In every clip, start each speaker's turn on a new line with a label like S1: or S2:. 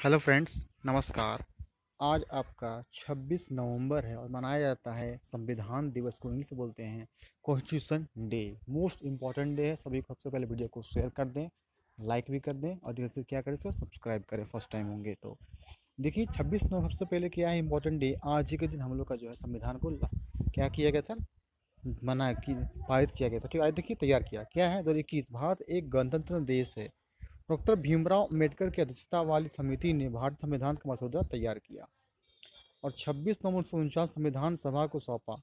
S1: Hello friends, नमस्कार। आज आपका 26 नवंबर है और मनाया जाता है संविधान दिवस को इंग्लिश बोलते हैं constitution day most important day है, सभी को सबसे पहले वीडियो को शेयर कर दें लाइक भी कर दें और जैसे क्या करें सो सब्सक्राइब करें फ़र्स्ट टाइम होंगे तो। देखिए 26 नवंबर सबसे पहले क्या है इम्पोर्टेंट डे आज ही के दिन हम लोग का जो है संविधान को क्या किया गया था? मना की, पारित किया गया था। ठीक है देखिए तैयार किया। क्या है? दो इक्कीस, भारत एक गणतंत्र देश है। डॉक्टर भीमराव अंबेडकर की अध्यक्षता वाली समिति ने भारत संविधान का मसौदा तैयार किया और 26 नवंबर उनचास संविधान सभा को सौंपा।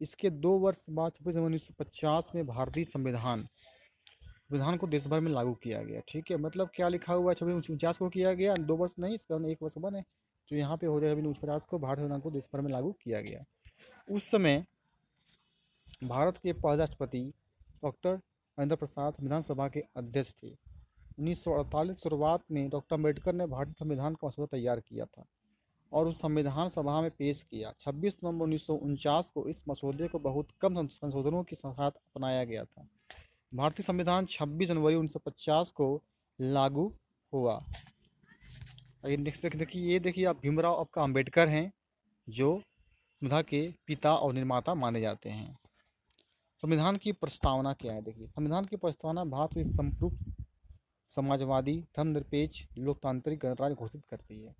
S1: इसके दो वर्ष बाद छब्बीस नवंबर उन्नीस सौ पचास में भारतीय संविधान संविधान को देश भर में लागू किया गया। ठीक है मतलब क्या लिखा हुआ है? छब्बीस उनचास को किया गया? दो वर्ष नहीं, इसका एक वर्ष बने जो यहाँ पे हो जाए छब्बीस पचास को, भारत संविधान को देश भर में लागू किया गया। उस समय भारत के पहले राष्ट्रपति डॉक्टर राजेंद्र प्रसाद संविधान सभा के अध्यक्ष थे। उन्नीस सौ अड़तालीस शुरुआत में डॉक्टर अंबेडकर ने भारतीय संविधान का मसौदा तैयार किया था और उस संविधान सभा में पेश किया। 26 नवंबर उन्नीस सौ उनचास को इस मसौदे को बहुत कम संशोधनों के साथ अपनाया गया था। भारतीय संविधान 26 जनवरी 1950 को लागू हुआ। नेक्स्ट देखिए, ये देखिए आप भीमराव आपका अंबेडकर हैं, जो संविधान के पिता और निर्माता माने जाते हैं। संविधान की प्रस्तावना क्या है? देखिए, संविधान की प्रस्तावना भारत में संप्रभु समाजवादी धर्मनिरपेक्ष लोकतांत्रिक गणराज्य घोषित करती है।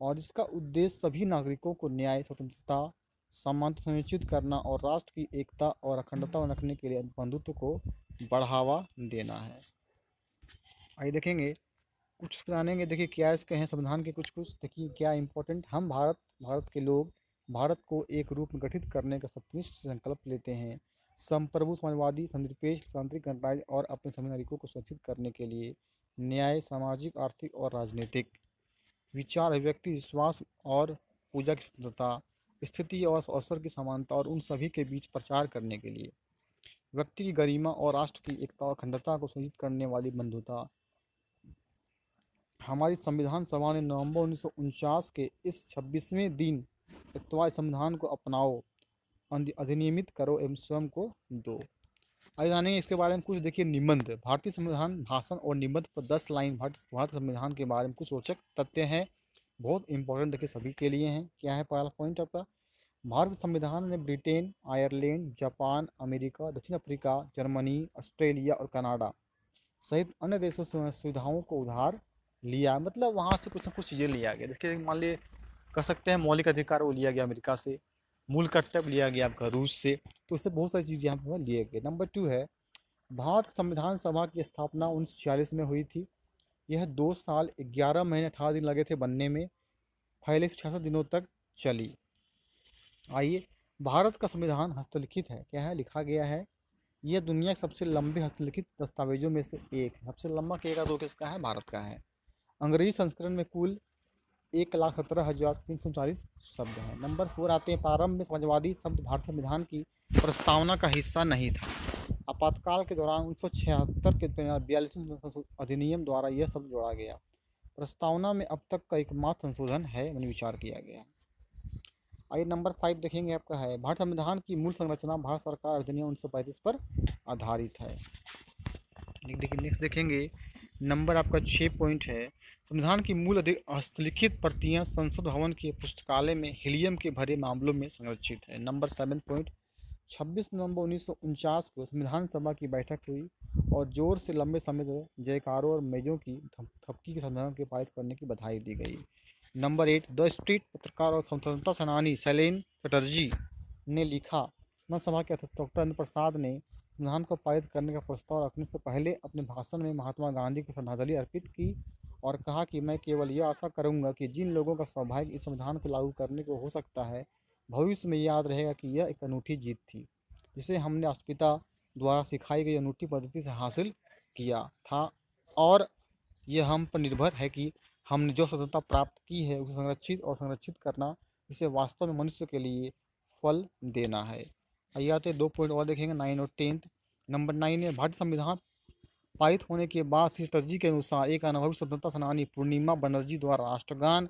S1: और इसका उद्देश्य सभी नागरिकों को न्याय, स्वतंत्रता समानता सुनिश्चित करना और राष्ट्र की एकता और अखंडता रखने के लिए बंधुत्व को बढ़ावा देना है। आइए देखेंगे, कुछ जानेंगे, देखिए क्या इसके हैं संविधान के कुछ कुछ देखिए क्या इंपॉर्टेंट हम भारत भारत के लोग भारत को एक रूप में गठित करने का सत्यनिष्ठ संकल्प लेते हैं। संप्रभु, समाजवादी, संनिरपेक्ष तांत्रिक गणराज्य और अपने सभी नागरिकों को सुरक्षित करने के लिए न्याय, सामाजिक, आर्थिक और राजनीतिक विचार, अभिव्यक्ति, विश्वास और पूजा की स्वतंत्रता स्थिति और अवसर की समानता और उन सभी के बीच प्रचार करने के लिए। व्यक्ति की गरिमा और राष्ट्र की एकता और अखंडता को सुनिश्चित करने वाली बंधुता। हमारी संविधान सभा ने नवंबर उन्नीस सौ उनचास के इस छब्बीसवें दिन इतवार संविधान को अपनाओ। अधिनियमित करो एवं स्वयं को दो। आइए जानेंगे, इसके बारे में कुछ देखिए, निबंध। भारतीय संविधान, भाषण और निबंध पर दस लाइन भारतीय संविधान के बारे में कुछ रोचक तथ्य हैं। बहुत इंपॉर्टेंट देखिए, सभी के लिए हैं। क्या है पहला पॉइंट आपका? भारत संविधान ने ब्रिटेन, आयरलैंड, जापान, अमेरिका, दक्षिण अफ्रीका, जर्मनी, ऑस्ट्रेलिया और कनाडा सहित अन्य देशों से सुविधाओं को उधार लिया। मतलब वहाँ से कुछ ना कुछ चीज़ें लिया गया। जिसके मान लिए कह सकते हैं, मौलिक अधिकार वो लिया गया अमेरिका से। मूल कर्तव्य लिया गया आपका रूस से तो इससे बहुत सारी चीज़ें यहाँ पर लिए गए। नंबर टू है, भारत संविधान सभा की स्थापना उन्नीस छियालीस में हुई थी। यह दो साल, ग्यारह महीने, अठारह दिन लगे थे बनने में। फैले छियासठ दिनों तक चली। आइए, भारत का संविधान हस्तलिखित है। क्या है? लिखा गया है, यह दुनिया के सबसे लंबे हस्तलिखित दस्तावेजों में से एक है। सबसे लंबा केगा दो किसका है? भारत का है। अंग्रेज़ी संस्करण में कुल एक लाख सत्रह हज़ार तीन सौ चालीस शब्द हैं। नंबर फोर आते हैं, प्रारंभ में समाजवादी शब्द भारतीय संविधान की प्रस्तावना का हिस्सा नहीं था। आपातकाल के दौरान उन्नीस सौ छिहत्तर के बयालीस अधिनियम द्वारा यह शब्द जोड़ा गया। प्रस्तावना में अब तक का एकमात्र संशोधन है, मैंने विचार किया गया। आइए नंबर फाइव देखेंगे आपका है। भारत संविधान की मूल संरचना भारत सरकार अधिनियम उन्नीस सौ पैंतीस पर आधारित है। देखिए नेक्स्ट देखेंगे। नंबर आपका छः पॉइंट है। संविधान की मूल अधिक हस्तलिखित प्रतियाँ संसद भवन के पुस्तकालय में हीलियम के भरे मामलों में संरक्षित है। नंबर सेवन पॉइंट, छब्बीस नवंबर उन्नीस सौ उनचास को संविधान सभा की बैठक हुई और ज़ोर से लंबे समय तक जयकारों और मेजों की थपकी के संविधान के पारित करने की बधाई दी गई। नंबर एट, द स्ट्रीट पत्रकार और स्वतंत्रता सेनानी शैलेन चटर्जी ने लिखा सभा के अध्यक्ष डॉक्टर प्रसाद ने संविधान को पारित करने का प्रस्ताव रखने से पहले अपने भाषण में महात्मा गांधी को श्रद्धांजलि अर्पित की और कहा कि मैं केवल यह आशा करूँगा कि जिन लोगों का सौभाग्य इस संविधान को लागू करने को हो सकता है, भविष्य में याद रहेगा कि यह एक अनूठी जीत थी, जिसे हमने राष्ट्रपिता द्वारा सिखाई गई अनूठी पद्धति से हासिल किया था। और यह हम पर निर्भर है कि हमने जो स्वतंत्रता प्राप्त की है, उसे संरक्षित और संरक्षित करना, इसे वास्तव में मनुष्य के लिए फल देना है। आइए आते दो पॉइंट और देखेंगे, नाइन और टेंथ। नंबर नाइन है, भारतीय संविधान पारित होने के बाद श्री टर्जी के अनुसार एक अनुभवी स्वतंत्रता सेनानी पूर्णिमा बनर्जी द्वारा राष्ट्रगान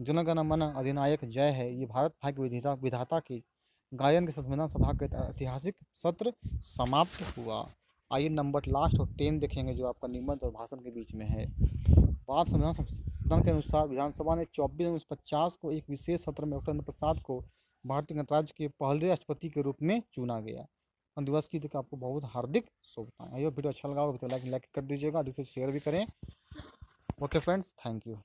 S1: जनगण मन अधिनायक जय है। ये भारत भाग्य विधाता विधाता के गायन के संविधान सभा के ऐतिहासिक सत्र समाप्त हुआ। आइए नंबर लास्ट और टेन देखेंगे जो आपका निबंध और भाषण के बीच में है। भारत संविधान संशोधन के अनुसार विधानसभा ने चौबीस उन्नीस पचास को एक विशेष सत्र में डॉक्टर प्रसाद को भारतीय गणराज्य के पहले राष्ट्रपति के रूप में चुना गया। दिवस की देखिए आपको बहुत हार्दिक शुभकामनाएँ। ये वीडियो अच्छा लगा हो तो लाइक लाइक कर दीजिएगा। अधिक से शेयर भी करें। Okay friends thank you